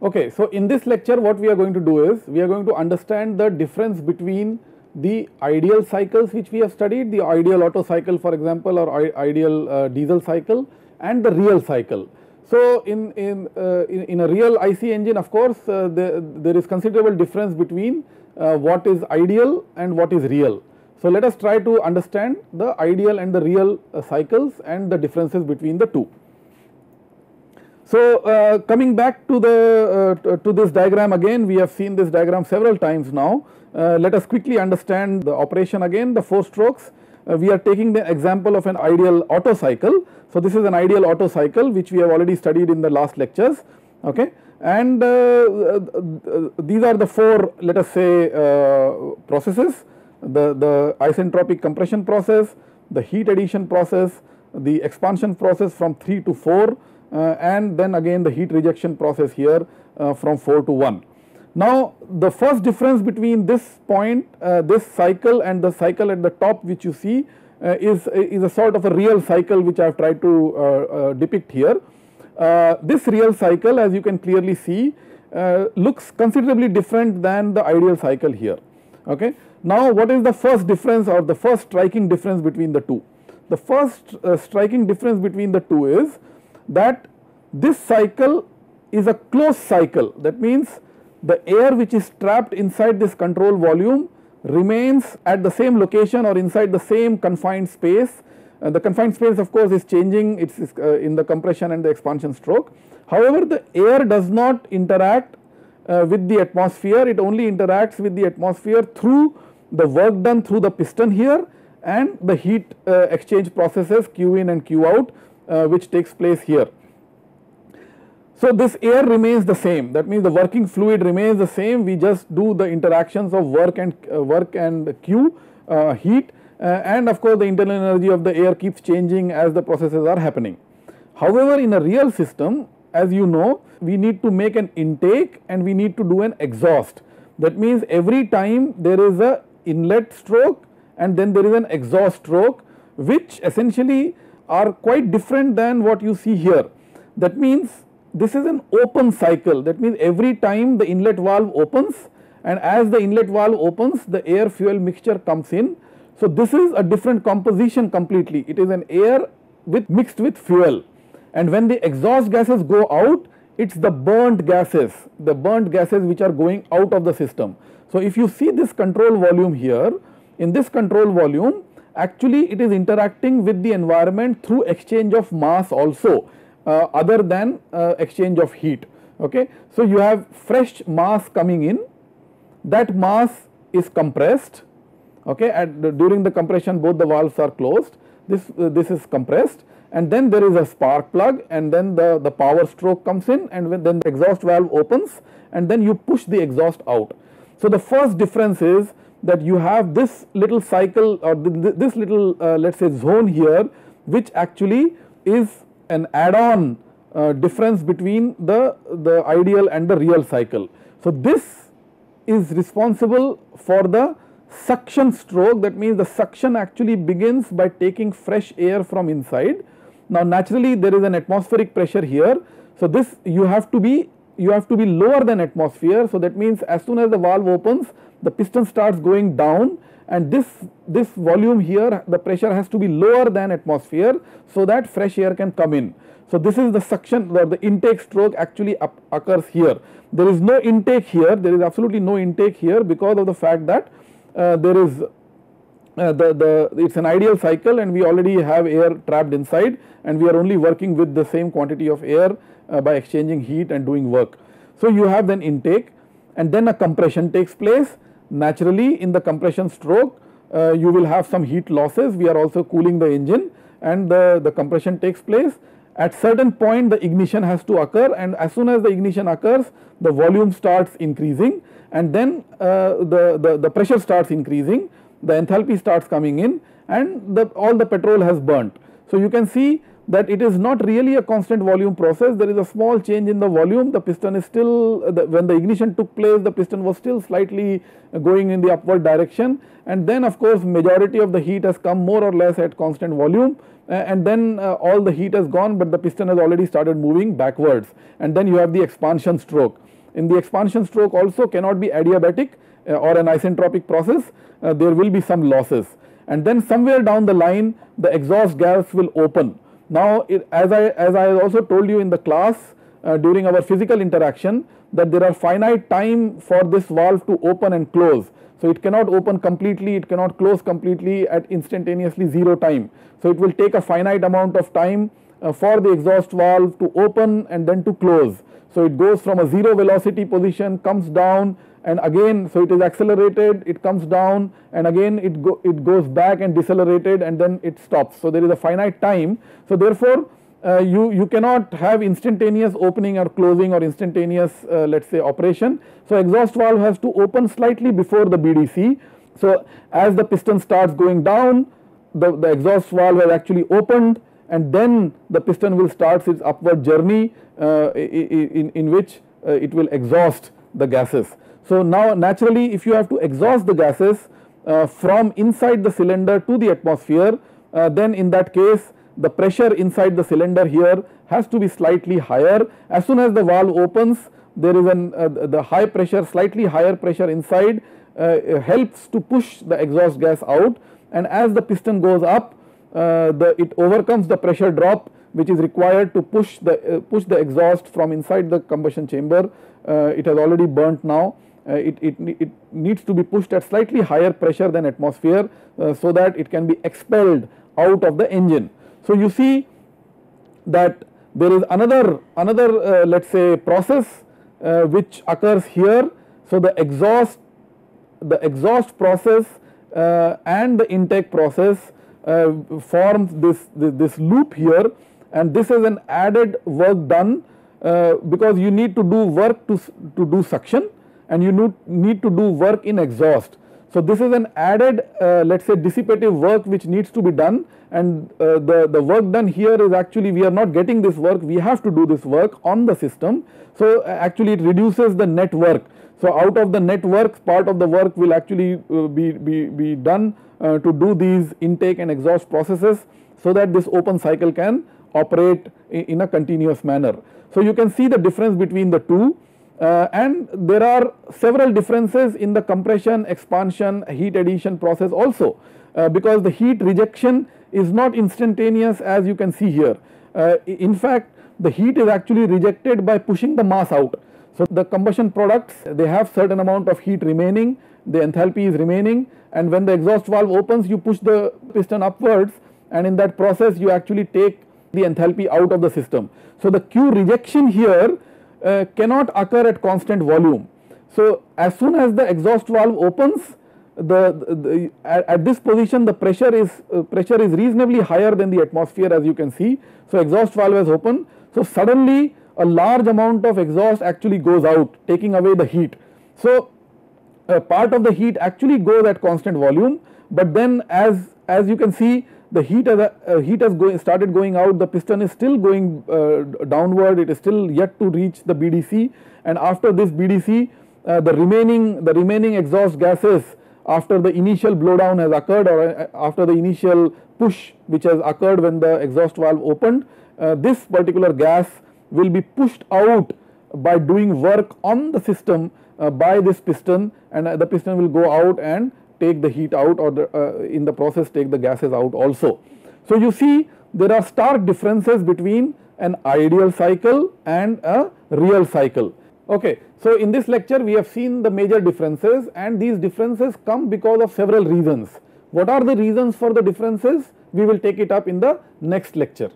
Okay, so in this lecture what we are going to do is we are going to understand the difference between the ideal cycles which we have studied the ideal Otto cycle for example or ideal uh, diesel cycle and the real cycle. So in, in, uh, in, in, a real IC engine of course uh, the, there is considerable difference between uh, what is ideal and what is real. So let us try to understand the ideal and the real uh, cycles and the differences between the two. So, uh, coming back to the uh, to this diagram again we have seen this diagram several times now. Uh, let us quickly understand the operation again the 4 strokes. Uh, we are taking the example of an ideal Otto cycle. So, this is an ideal Otto cycle which we have already studied in the last lectures okay and uh, uh, these are the 4 let us say processes the, the isentropic compression process, the heat addition process, the expansion process from 3 to 4 uh, and then again the heat rejection process here uh, from 4 to 1. Now the first difference between this point, uh, this cycle and the cycle at the top which you see uh, is, is a sort of a real cycle which I have tried to uh, uh, depict here. this real cycle as you can clearly see looks considerably different than the ideal cycle here. Okay. Now what is the first difference or the first striking difference between the two? The first striking difference between the two is that this cycle is a closed cycle that means the air which is trapped inside this control volume remains at the same location or inside the same confined space. Uh, the confined space of course is changing it's uh, in the compression and the expansion stroke. However, the air does not interact uh, with the atmosphere it only interacts with the atmosphere through the work done through the piston here and the heat uh, exchange processes Q in and Q out uh, which takes place here. So this air remains the same that means the working fluid remains the same we just do the interactions of work and uh, work and Q uh, heat uh, and of course the internal energy of the air keeps changing as the processes are happening. However, in a real system as you know we need to make an intake and we need to do an exhaust that means every time there is a inlet stroke and then there is an exhaust stroke which essentially are quite different than what you see here. That means this is an open cycle that means every time the inlet valve opens and as the inlet valve opens the air fuel mixture comes in. So this is a different composition completely it is an air with mixed with fuel and when the exhaust gases go out it is the burnt gases the burnt gases which are going out of the system. So if you see this control volume here in this control volume actually it is interacting with the environment through exchange of mass also uh, other than uh, exchange of heat. Okay. So you have fresh mass coming in. That mass is compressed. Okay? And during the compression both the valves are closed. This uh, this is compressed. And then there is a spark plug and then the, the power stroke comes in and then the exhaust valve opens and then you push the exhaust out. So the first difference is that you have this little cycle or this little uh, let us say zone here which actually is an add on uh, difference between the, the ideal and the real cycle. So this is responsible for the suction stroke that means the suction actually begins by taking fresh air from inside. Now naturally there is an atmospheric pressure here. So this you have to be you have to be lower than atmosphere. So that means as soon as the valve opens the piston starts going down and this, this volume here the pressure has to be lower than atmosphere so that fresh air can come in. So this is the suction or the intake stroke actually occurs here. There is no intake here, there is absolutely no intake here because of the fact that uh, there is uh, the, the it is an ideal cycle and we already have air trapped inside and we are only working with the same quantity of air uh, by exchanging heat and doing work. So you have then intake and then a compression takes place naturally in the compression stroke uh, you will have some heat losses we are also cooling the engine and the, the compression takes place at certain point the ignition has to occur and as soon as the ignition occurs the volume starts increasing and then uh, the, the, the pressure starts increasing the enthalpy starts coming in and the, all the petrol has burnt. So you can see that it is not really a constant volume process there is a small change in the volume the piston is still the, when the ignition took place the piston was still slightly going in the upward direction and then of course majority of the heat has come more or less at constant volume uh, and then uh, all the heat has gone but the piston has already started moving backwards and then you have the expansion stroke. in the expansion stroke also cannot be adiabatic uh, or an isentropic process, uh, there will be some losses. And then somewhere down the line the exhaust gas will open. Now it, as I as I also told you in the class uh, during our physical interaction that there are finite time for this valve to open and close. So it cannot open completely, it cannot close completely at instantaneously 0 time. So it will take a finite amount of time uh, for the exhaust valve to open and then to close. So it goes from a 0 velocity position, comes down and again so it is accelerated, it comes down and again it, go, it goes back and decelerated and then it stops. So there is a finite time. So therefore uh, you, you cannot have instantaneous opening or closing or instantaneous uh, let us say operation. So, exhaust valve has to open slightly before the BDC. So, as the piston starts going down the, the exhaust valve has actually opened and then the piston will start its upward journey uh, in, in which uh, it will exhaust the gases. So, now naturally if you have to exhaust the gases uh, from inside the cylinder to the atmosphere uh, then in that case the pressure inside the cylinder here has to be slightly higher. As soon as the valve opens there is an uh, the high pressure slightly higher pressure inside uh, helps to push the exhaust gas out. And as the piston goes up uh, the it overcomes the pressure drop which is required to push the uh, push the exhaust from inside the combustion chamber. It has already burnt now uh, it, it, it needs to be pushed at slightly higher pressure than atmosphere so that it can be expelled out of the engine. So, you see that there is another another uh, let us say process uh, which occurs here. So, the exhaust the exhaust process uh, and the intake process uh, forms this, this, this loop here and this is an added work done uh, because you need to do work to, to do suction and you need to do work in exhaust. So, this is an added uh, let us say dissipative work which needs to be done and uh, the, the work done here is actually we are not getting this work we have to do this work on the system. So, uh, actually it reduces the net work. So, out of the net work part of the work will actually uh, be, be, be done uh, to do these intake and exhaust processes so that this open cycle can operate in, in a continuous manner. So, you can see the difference between the two uh, and there are several differences in the compression, expansion, heat addition process also uh, because the heat rejection is not instantaneous as you can see here. Uh, in fact, the heat is actually rejected by pushing the mass out. So, the combustion products they have certain amount of heat remaining, the enthalpy is remaining and when the exhaust valve opens you push the piston upwards and in that process you actually take the enthalpy out of the system. So, the Q rejection here uh, cannot occur at constant volume. So, as soon as the exhaust valve opens the, the at, at, this position the pressure is uh, pressure is reasonably higher than the atmosphere as you can see. So, exhaust valve is open. So, suddenly a large amount of exhaust actually goes out taking away the heat. So, part of the heat actually goes at constant volume, but then as as you can see the heat has uh, heat has going started going out the piston is still going uh, downward it is still yet to reach the BDC and after this BDC uh, the remaining the remaining exhaust gases after the initial blowdown has occurred or uh, after the initial push which has occurred when the exhaust valve opened uh, this particular gas will be pushed out by doing work on the system uh, by this piston and the piston will go out and take the heat out or the, uh, in the process take the gases out also. So, you see there are stark differences between an ideal cycle and a real cycle. Okay. So, in this lecture we have seen the major differences and these differences come because of several reasons. What are the reasons for the differences? We will take it up in the next lecture.